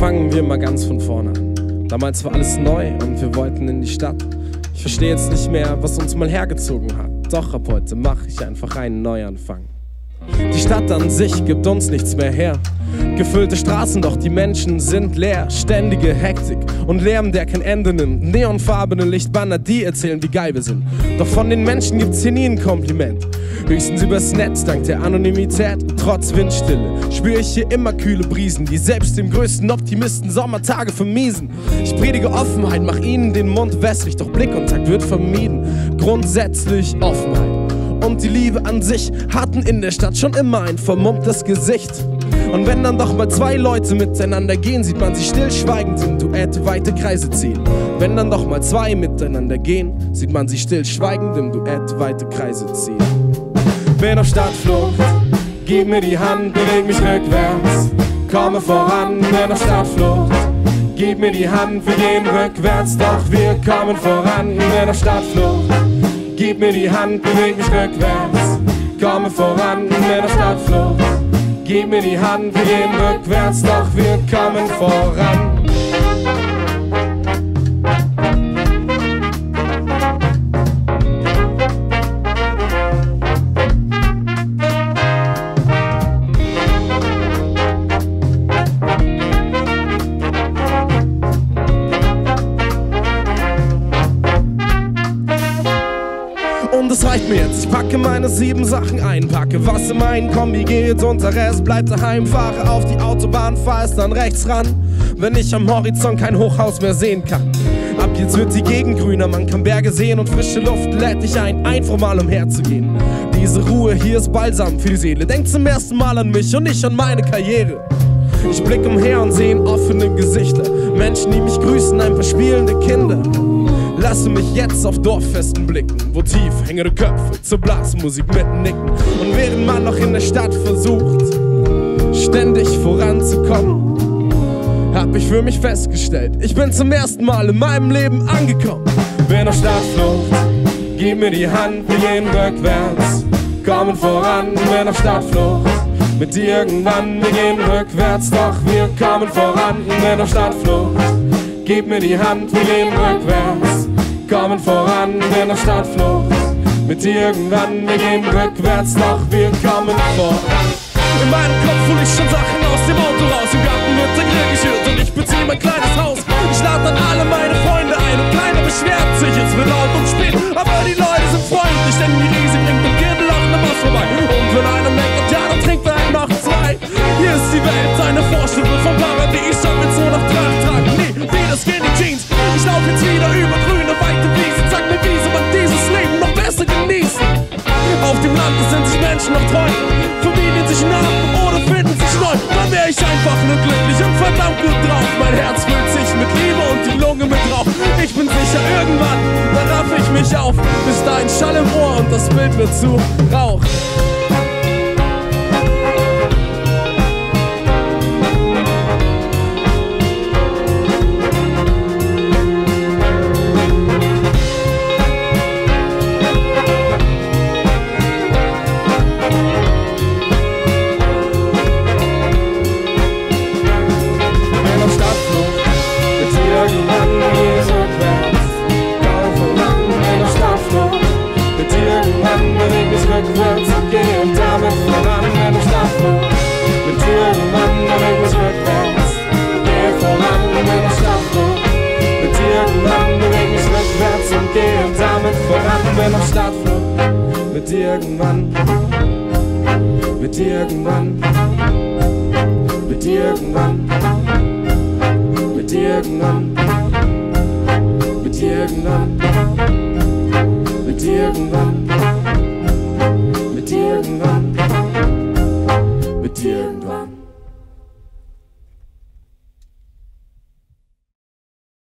Fangen wir mal ganz von vorne an. Damals war alles neu und wir wollten in die Stadt. Ich verstehe jetzt nicht mehr, was uns mal hergezogen hat. Doch ab heute mach ich einfach einen Neuanfang. Die Stadt an sich gibt uns nichts mehr her. Gefüllte Straßen, doch die Menschen sind leer. Ständige Hektik und Lärm, der kein Ende nimmt. Neonfarbene Lichtbanner, die erzählen, wie geil wir sind. Doch von den Menschen gibt's hier nie ein Kompliment. Höchstens übers Netz, dank der Anonymität. Trotz Windstille spüre ich hier immer kühle Brisen, die selbst dem größten Optimisten Sommertage vermiesen. Ich predige Offenheit, mach ihnen den Mund wässrig, doch Blickkontakt wird vermieden. Grundsätzlich Offenheit und die Liebe an sich hatten in der Stadt schon immer ein vermummtes Gesicht. Und wenn dann doch mal zwei Leute miteinander gehen, sieht man sie stillschweigend im Duett weite Kreise ziehen. Wenn dann doch mal zwei miteinander gehen, sieht man sie stillschweigend im Duett weite Kreise ziehen. Bin auf Stadtflucht, gib mir die Hand, beweg mich rückwärts, komme voran, bin auf Stadtflucht. Gib mir die Hand, wir gehen rückwärts, doch wir kommen voran, bin auf Stadtflucht. Gib mir die Hand, beweg mich rückwärts, komme voran, bin auf Stadtflucht. Gib mir die Hand, wir gehen rückwärts, doch wir kommen voran. Es reicht mir jetzt, ich packe meine sieben Sachen ein, packe was in meinen Kombi geht und der Rest bleibt daheim, fahre auf die Autobahn, fahr es dann rechts ran, wenn ich am Horizont kein Hochhaus mehr sehen kann. Ab jetzt wird die Gegend grüner, man kann Berge sehen und frische Luft lädt dich ein, einfach mal umherzugehen. Diese Ruhe hier ist Balsam für die Seele, denk zum ersten Mal an mich und nicht an meine Karriere. Ich blick umher und seh offene Gesichter, Menschen, die mich grüßen, ein paar spielende Kinder. Lasse mich jetzt auf Dorffesten blicken, wo tief hängende Köpfe zur Blasmusik mitnicken. Und während man noch in der Stadt versucht, ständig voranzukommen, hab ich für mich festgestellt, ich bin zum ersten Mal in meinem Leben angekommen. Bin auf Stadtflucht, gib mir die Hand, wir gehen rückwärts, kommen voran, bin auf Stadtflucht. Mit dir irgendwann, wir gehen rückwärts, doch wir kommen voran, bin auf Stadtflucht. Gib mir die Hand, wir gehen rückwärts, kommen voran, bin auf Stadtflucht. Mit irgendwann, wir gehen rückwärts, doch wir kommen voran. In meinem Kopf hol ich schon Sachen aus dem Auto raus, im Garten glücklich und verdammt gut drauf. Mein Herz füllt sich mit Liebe und die Lunge mit Rauch. Ich bin sicher, irgendwann, da raff ich mich auf. Bis dahin Schall im Ohr und das Bild wird zu Rauch. Mit irgendwann, mit irgendwann, mit irgendwann